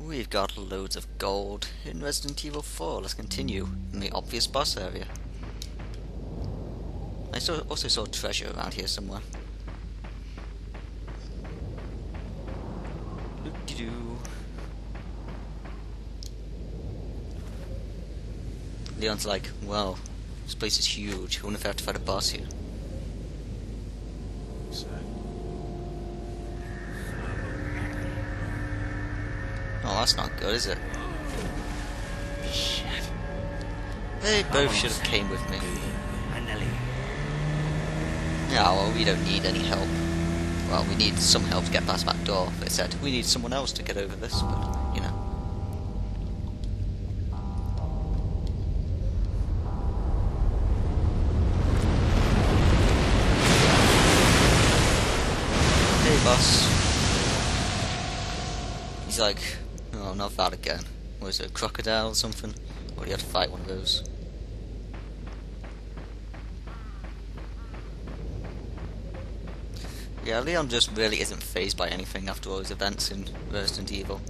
We've got loads of gold in Resident Evil 4. Let's continue in the obvious boss area. I saw, also saw treasure around here somewhere. Leon's like, well, this place is huge. I wonder if I have to fight a boss here. That's not good, is it? shit. They both should have came with me. And Yeah, well, we don't need any help. Well, we need some help to get past that door. They said we need someone else to get over this, but you know. Hey, boss. He's like, oh, not that again. Was it a crocodile or something? Or you have to fight one of those? Yeah, Leon just really isn't fazed by anything after all his events in Resident Evil.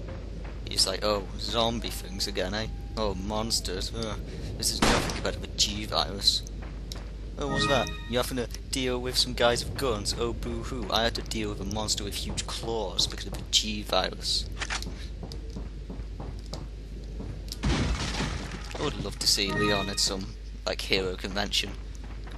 He's like, oh, zombie things again, eh? Oh, monsters. Ugh. This is nothing compared to the G virus. Oh, what's that? You're having to deal with some guys with guns? Oh, boo hoo. I had to deal with a monster with huge claws because of the G I would love to see Leon at some, like, hero convention.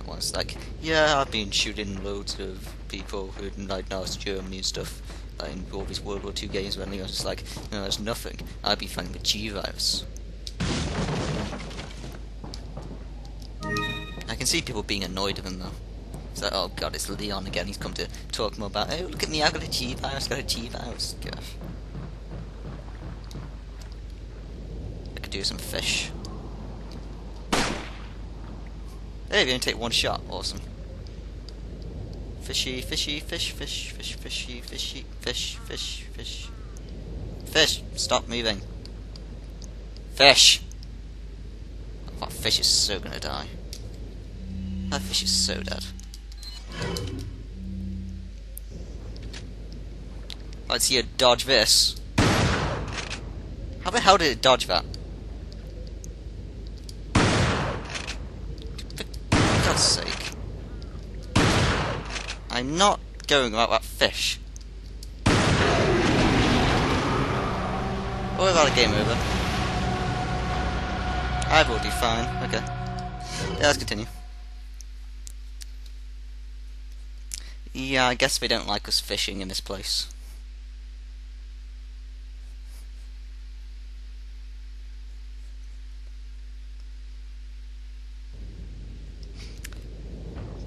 Was like, yeah, I've been shooting loads of people who like Nazi Germany and stuff, like in all these World War II games. When Leon's just like, no, that's nothing. I'd be fighting the G virus. I can see people being annoyed with him though. It's like, oh god, it's Leon again. He's come to talk more about, oh look at me, I've got a G virus, got a G virus. Gosh. I could do some fish. Hey, you only take one shot. Awesome. Fishy, fishy, fish, fish, fish, fishy, fishy, fish, fish, fish. Fish, stop moving. Fish! That fish is so gonna die. That fish is so dead. Let's see you dodge this. How the hell did it dodge that? Sake. I'm not going about that fish. What about a game over? I will do fine. Okay. Yeah, let's continue. Yeah, I guess they don't like us fishing in this place.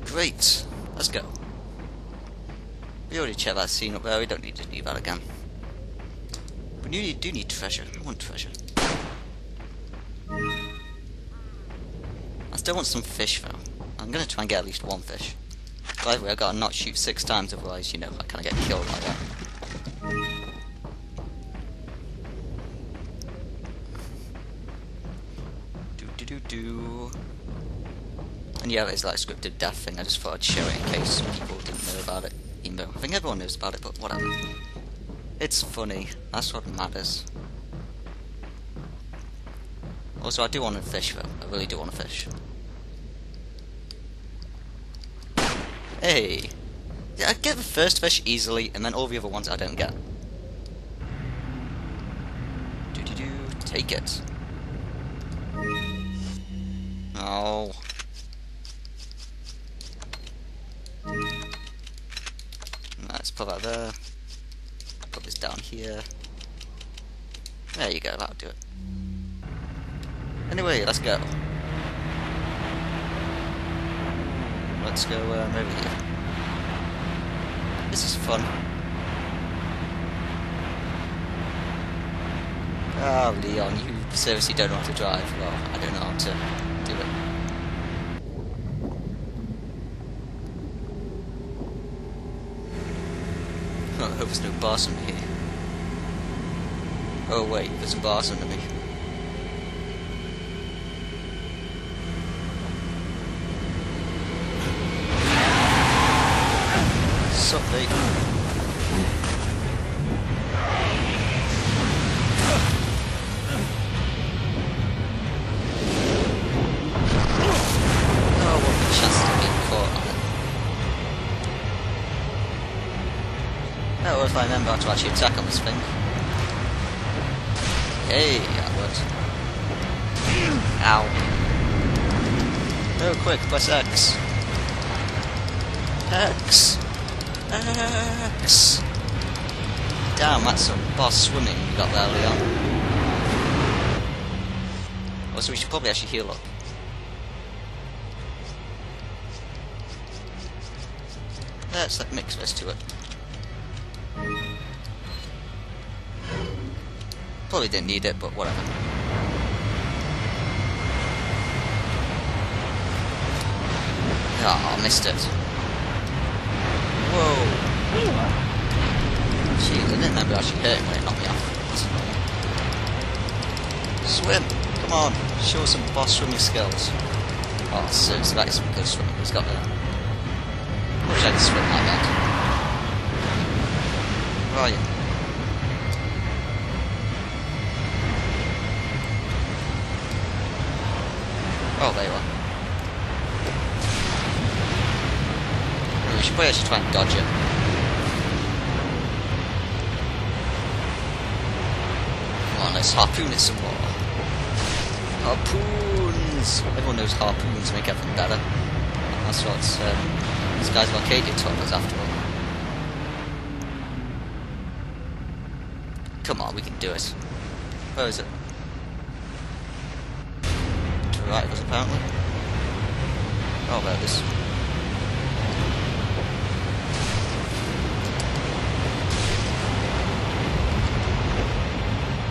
Great. Let's go. We checked that scene up there, we don't need to do that again. We do, do need treasure. I want treasure. I still want some fish though. I'm gonna try and get at least one fish. By the way, I gotta not shoot six times, otherwise, you know, I kinda get killed like that. Do do do do. And yeah, there's like a scripted death thing. I just thought I'd show it in case people didn't know about it. Think everyone knows about it, but whatever. It's funny. That's what matters. Also, I do want to fish though. I really do want to fish. Hey! Yeah, I get the first fish easily, and then all the other ones I don't get. Do do do. Take it. Oh. Put that there. Put this down here. There you go, that'll do it. Anyway, let's go. Let's go um, over here. This is fun. Oh, Leon, you seriously don't know how to drive. Well, I don't know how to do it. Hope there's no boss under here. Oh wait, there's a boss under me. Remember to actually attack on this thing. Hey, that worked. Ow. Oh, quick, press X. X. X. Damn, that's some boss swimming you got there, Leon. Oh, also, we should probably actually heal up. Let's like, mix this to it. Probably didn't need it, but whatever. Oh, missed it. Whoa. Jeez, I didn't remember actually hitting when it knocked me off. Swim! Come on, show some boss swimming skills. Oh, so that is some good swimming. He's got there. Wish I could swim like that. Where Oh, there you are. We should probably actually try and dodge it. Come on, let's harpoon it some more. Harpoons! Everyone knows harpoons make everything better. That's what um, these guys of Arcadia taught us after all. Come on, we can do it. Where is it? Right of us, apparently. Oh, there it is.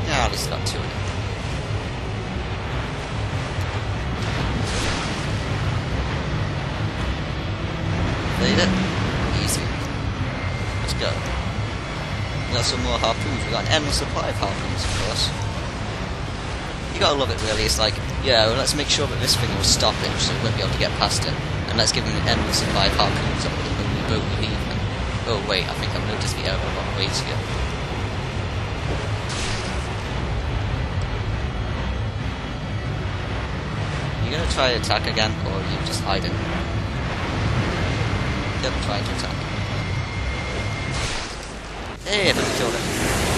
Yeah, at least got two of them. Made it. Easy. Let's go. We got some more harpoons. We got an endless supply of harpoons, of course. Gotta love it, really. It's like, yeah, well, let's make sure that this thing will stop him, so we won't be able to get past it. And let's give him an endless supply of harpoons on the boat we leave him. Oh wait, I think I've noticed the error a lot ways here. You gonna try to attack again, or are you just hiding? Yep, trying to attack. Hey, I killed it.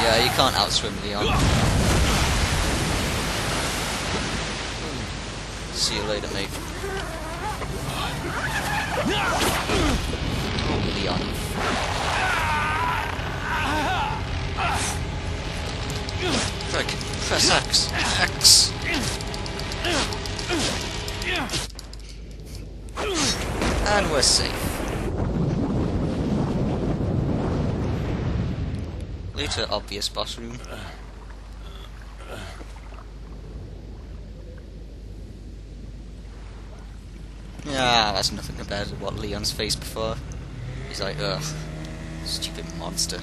Yeah, you can't outswim Leon. See you later, mate. Oh, Leon. Frick. Press X. X. And we're safe. Later, obvious boss room. Yeah, that's nothing compared to what Leon's faced before. He's like, ugh, stupid monster.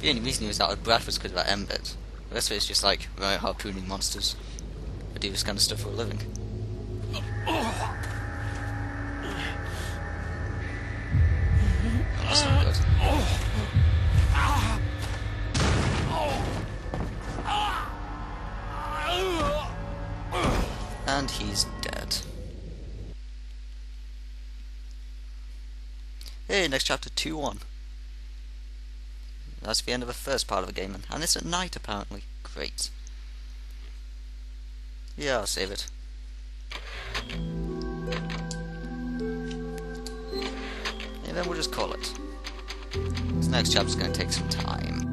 The only reason he was out of breath was because of that bit. The rest of it is just like, right, harpooning monsters. I do this kind of stuff for a living. Oh. That's Hey, next chapter 2 1. That's the end of the first part of the game, and it's at night apparently. Great. Yeah, I'll save it. And then we'll just call it. This next chapter's going to take some time.